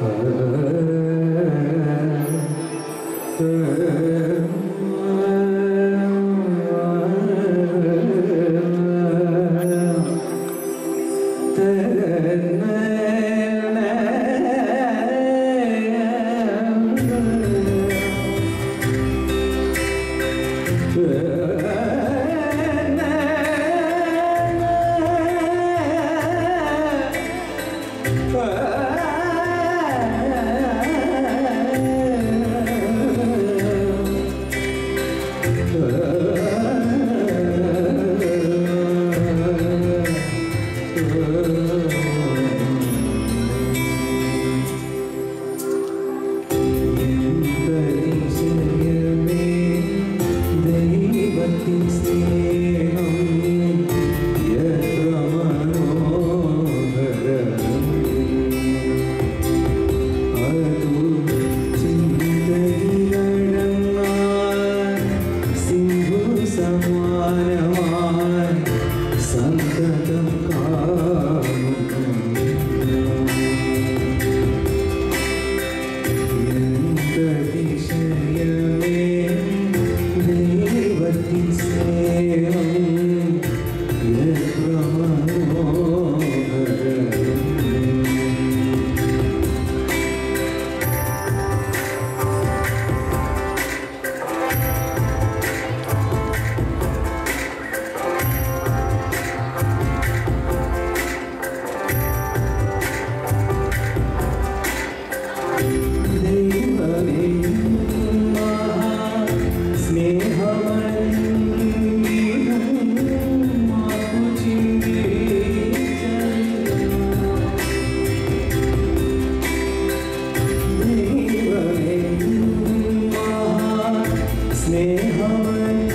Yeah. स्नेह